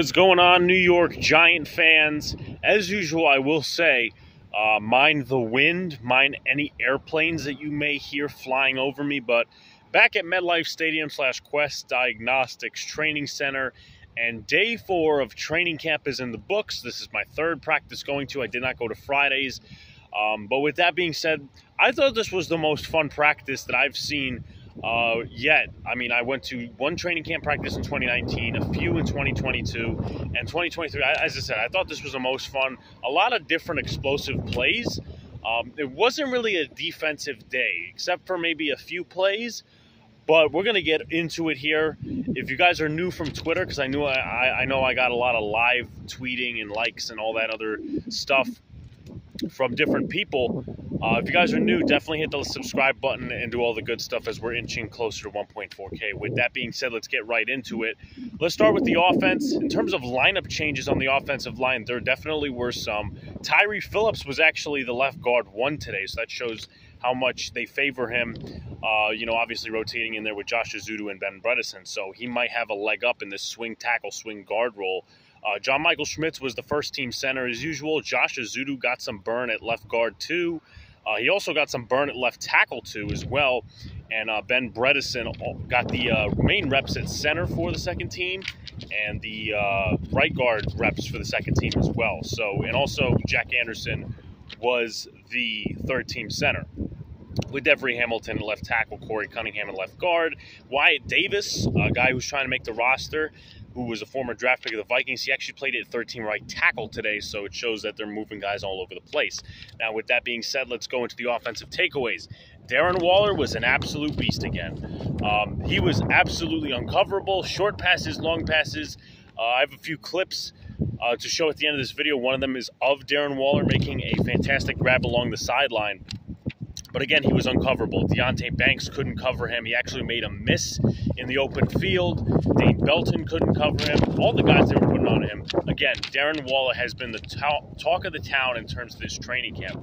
What is going on, New York Giant fans? As usual, I will say, uh, mind the wind, mind any airplanes that you may hear flying over me. But back at MetLife Stadium slash Quest Diagnostics Training Center, and day four of training camp is in the books. This is my third practice going to. I did not go to Fridays. Um, but with that being said, I thought this was the most fun practice that I've seen uh, yet. I mean, I went to one training camp practice in 2019, a few in 2022, and 2023. As I said, I thought this was the most fun. A lot of different explosive plays. Um, it wasn't really a defensive day, except for maybe a few plays. But we're gonna get into it here. If you guys are new from Twitter, because I knew I, I know I got a lot of live tweeting and likes and all that other stuff from different people. Uh, if you guys are new, definitely hit the subscribe button and do all the good stuff as we're inching closer to 1.4K. With that being said, let's get right into it. Let's start with the offense. In terms of lineup changes on the offensive line, there definitely were some. Tyre Phillips was actually the left guard one today, so that shows how much they favor him. Uh, you know, obviously rotating in there with Josh Ezeudu and Ben Bredeson, so he might have a leg up in this swing tackle, swing guard role. Uh, John Michael Schmitz was the first team center as usual. Josh Ezeudu got some burn at left guard too. Uh, he also got some burn at left tackle too as well. And uh, Ben Bredeson got the uh, main reps at center for the second team and the uh, right guard reps for the second team as well. So, and also Jack Anderson was the third team center with Devery Hamilton at left tackle, Korey Cunningham at left guard, Wyatt Davis, a guy who's trying to make the roster, who was a former draft pick of the Vikings. He actually played at 13 right tackle today, so it shows that they're moving guys all over the place. Now, with that being said, let's go into the offensive takeaways. Darren Waller was an absolute beast again. Um, he was absolutely uncoverable, short passes, long passes. Uh, I have a few clips uh, to show at the end of this video. One of them is of Darren Waller making a fantastic grab along the sideline but again, he was uncoverable. Deonte Banks couldn't cover him. He actually made a miss in the open field. Dane Belton couldn't cover him. All the guys they were putting on him. Again, Darren Waller has been the talk of the town in terms of this training camp.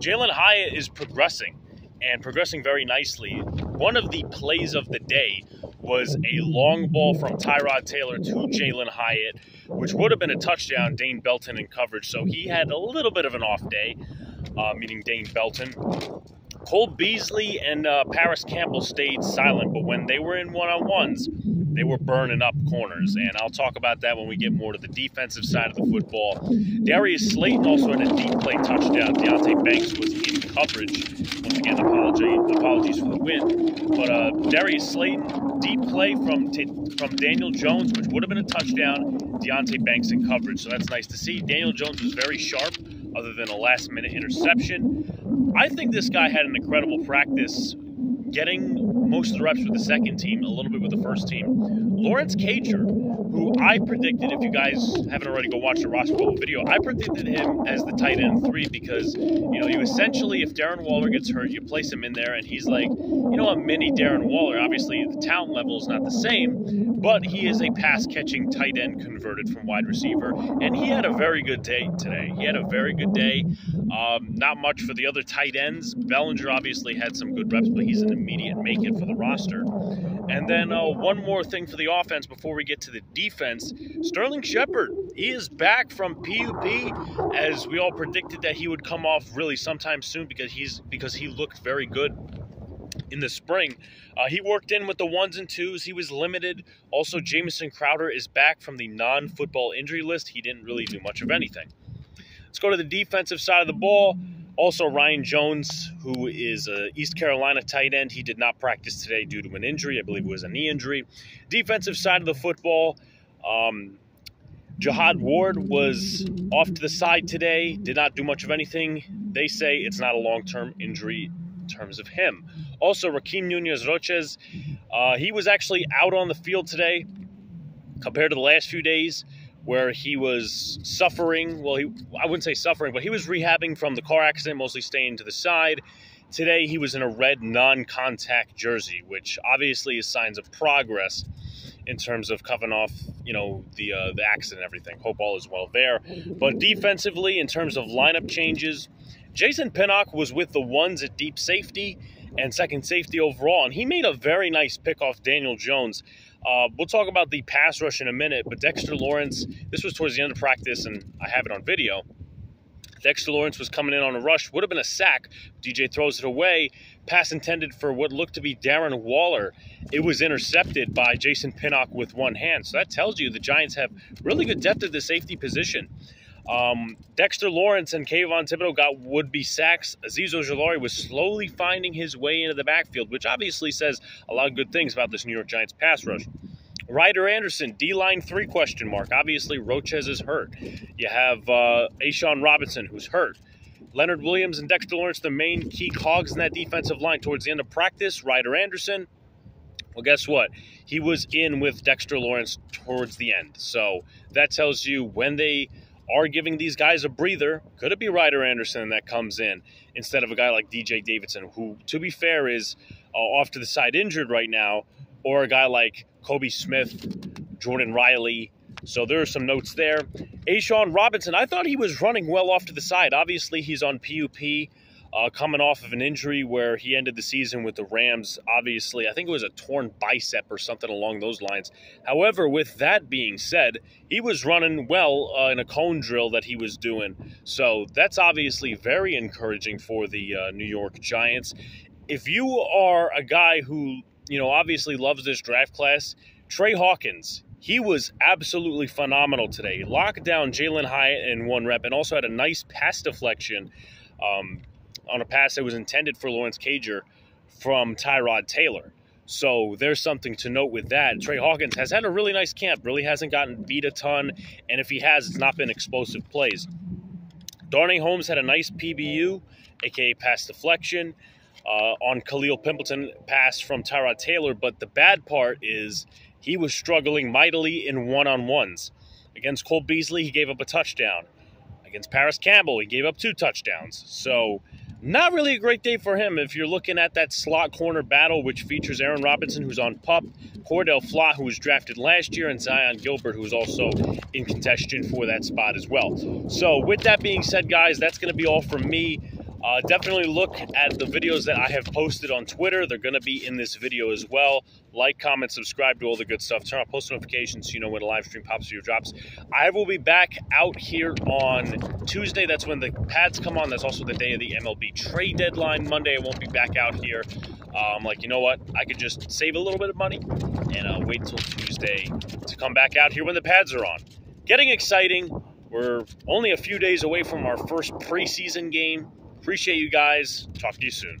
Jalin Hyatt is progressing and progressing very nicely. One of the plays of the day was a long ball from Tyrod Taylor to Jalin Hyatt, which would have been a touchdown. Dane Belton in coverage, so he had a little bit of an off day, uh, meaning Dane Belton. Cole Beasley and uh, Parris Campbell stayed silent, but when they were in one on ones, they were burning up corners. And I'll talk about that when we get more to the defensive side of the football. Darius Slayton also had a deep play touchdown. Deonte Banks was in coverage. Once again, apology, apologies for the win. But uh, Darius Slayton, deep play from, from Daniel Jones, which would have been a touchdown. Deonte Banks in coverage. So that's nice to see. Daniel Jones was very sharp, other than a last minute interception. I think this guy had an incredible practice getting most of the reps with the second team, a little bit with the first team. Lawrence Cager, who I predicted, if you guys haven't already go watch the roster video, I predicted him as the tight end three because, you know, you essentially, if Darren Waller gets hurt, you place him in there and he's like, you know, a mini Darren Waller. Obviously, the talent level is not the same, but he is a pass catching tight end converted from wide receiver. And he had a very good day today. He had a very good day. Um, not much for the other tight ends. Bellinger obviously had some good reps, but he's an immediate make it for the roster. And then uh, one more thing for the offense before we get to the defense. Sterling Shepard, he is back from PUP as we all predicted that he would come off really sometime soon because he's because he looked very good in the spring. Uh, he worked in with the ones and twos. He was limited. Also, Jamison Crowder is back from the non-football injury list. He didn't really do much of anything. Let's go to the defensive side of the ball. Also, Ryan Jones, who is a East Carolina tight end, he did not practice today due to an injury. I believe it was a knee injury. Defensive side of the football, um, Jihad Ward was off to the side today, did not do much of anything. They say it's not a long term injury in terms of him. Also, Rakeem Nunez Roches, uh, he was actually out on the field today compared to the last few days where he was suffering. Well, he, I wouldn't say suffering, but he was rehabbing from the car accident, mostly staying to the side. Today, he was in a red non contact jersey, which obviously is signs of progress in terms of covering off, you know, the uh, the accident and everything. Hope all is well there. But defensively, in terms of lineup changes, Jason Pinnock was with the ones at deep safety and second safety overall, and he made a very nice pick off Daniel Jones. Uh, we'll talk about the pass rush in a minute, but Dexter Lawrence, this was towards the end of practice, and I have it on video. Dexter Lawrence was coming in on a rush, would have been a sack. DJ throws it away. Pass intended for what looked to be Darren Waller. It was intercepted by Jason Pinnock with one hand. So that tells you the Giants have really good depth at the safety position. Um, Dexter Lawrence and Kayvon Thibodeaux got would-be sacks. Azeez Ojulari was slowly finding his way into the backfield, which obviously says a lot of good things about this New York Giants pass rush. Ryder Anderson, D line three question mark. Obviously, Roches is hurt. You have uh, A'Shawn Robinson, who's hurt. Leonard Williams and Dexter Lawrence, the main key cogs in that defensive line towards the end of practice. Ryder Anderson, well, guess what? He was in with Dexter Lawrence towards the end. So that tells you when they are giving these guys a breather, could it be Ryder Anderson that comes in instead of a guy like DJ Davidson, who, to be fair, is uh, off to the side injured right now, or a guy like Kobe Smith, Jordon Riley. So there are some notes there. A'Shawn Robinson, I thought he was running well off to the side. Obviously, he's on PUP, uh, coming off of an injury where he ended the season with the Rams. Obviously, I think it was a torn bicep or something along those lines. However, with that being said, he was running well uh, in a cone drill that he was doing. So that's obviously very encouraging for the uh, New York Giants. If you are a guy who you know, obviously loves this draft class. Trey Hawkins, he was absolutely phenomenal today. Locked down Jalin Hyatt in one rep and also had a nice pass deflection um, on a pass that was intended for Lawrence Cager from Tyrod Taylor. So there's something to note with that. Trey Hawkins has had a really nice camp, really hasn't gotten beat a ton, and if he has, it's not been explosive plays. Darnay Holmes had a nice PBU, aka pass deflection uh, on Kalil Pimpleton pass from Tyrod Taylor. But the bad part is he was struggling mightily in one on ones. Against Cole Beasley, he gave up a touchdown. Against Parris Campbell, he gave up two touchdowns. So, not really a great day for him if you're looking at that slot corner battle, which features Aaron Robinson, who's on pup, Cor'Dale Flott, who was drafted last year, and Zyon Gilbert, who is also in contention for that spot as well. So, with that being said, guys, that's going to be all from me. Uh, definitely look at the videos that I have posted on Twitter. They're going to be in this video as well. Like, comment, subscribe to all the good stuff. Turn on post notifications so you know when a live stream pops or drops. I will be back out here on Tuesday. That's when the pads come on. That's also the day of the MLB trade deadline. Monday, I won't be back out here. I'm um, like, you know what? I could just save a little bit of money and uh, wait till Tuesday to come back out here when the pads are on. Getting exciting. We're only a few days away from our first preseason game. Appreciate you guys. Talk to you soon.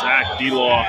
Sack D-Law.